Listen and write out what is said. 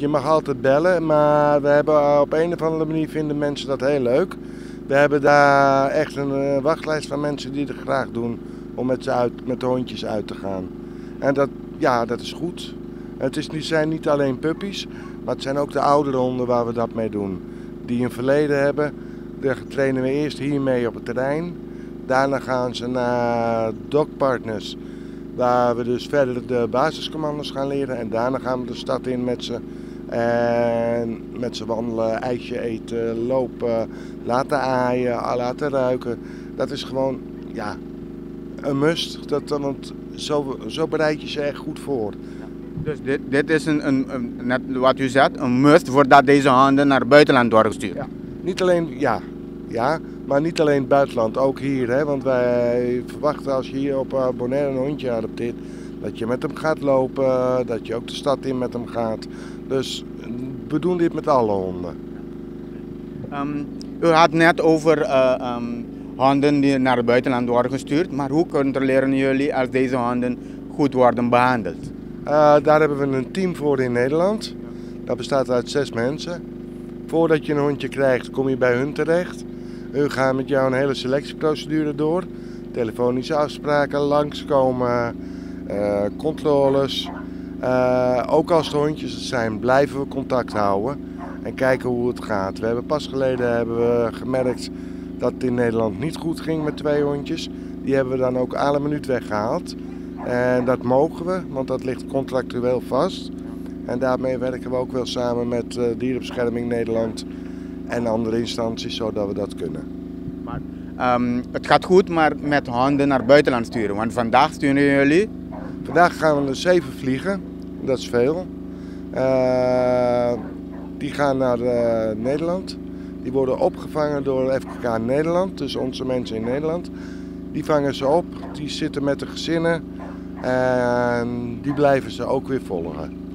Je mag altijd bellen, maar we hebben op een of andere manier vinden mensen dat heel leuk. We hebben daar echt een eh, wachtlijst van mensen die het graag doen om met, ze uit, met de hondjes uit te gaan. En dat, ja, dat is goed. Het is, zijn niet alleen puppies, maar het zijn ook de oudere honden waar we dat mee doen. Die een verleden hebben. Daar trainen we eerst hiermee op het terrein. Daarna gaan ze naar dogpartners, waar we dus verder de basiscommando's gaan leren. En daarna gaan we de stad in met ze. En met ze wandelen, ijsje eten, lopen, laten aaien, laten ruiken. Dat is gewoon, ja, een must. Dat, want zo, zo bereid je ze echt goed voor. Dus dit, dit is een, een, een- net wat u zegt, een must voordat deze honden naar het buitenland worden gestuurd. Ja. Niet alleen, ja, ja, maar niet alleen het buitenland, ook hier. Hè? Want wij verwachten als je hier op uh, Bonaire een hondje adopteert, dat je met hem gaat lopen, dat je ook de stad in met hem gaat. Dus we doen dit met alle honden. Ehm, u had net over eh, ehm, honden die naar het buitenland worden gestuurd, maar hoe controleren jullie als deze honden goed worden behandeld? Uh, daar hebben we een team voor in Nederland. Dat bestaat uit zes mensen. Voordat je een hondje krijgt, kom je bij hun terecht. Hun gaan met jou een hele selectieprocedure door. Telefonische afspraken, langskomen, controles. Uh, ook als de hondjes zijn, blijven we contact houden en kijken hoe het gaat. We hebben pas geleden hebben we gemerkt dat het in Nederland niet goed ging met twee hondjes. Die hebben we dan ook alle minuut weggehaald. En dat mogen we, want dat ligt contractueel vast. En daarmee werken we ook wel samen met uh, Dierenbescherming Nederland en andere instanties, zodat we dat kunnen. Maar, um, het gaat goed, maar met honden naar buitenland sturen. Want vandaag sturen jullie? Vandaag gaan we er zeven vliegen, dat is veel. Uh, die gaan naar uh, Nederland. Die worden opgevangen door FKK Nederland, dus onze mensen in Nederland. Die vangen ze op, die zitten met de gezinnen en die blijven ze ook weer volgen.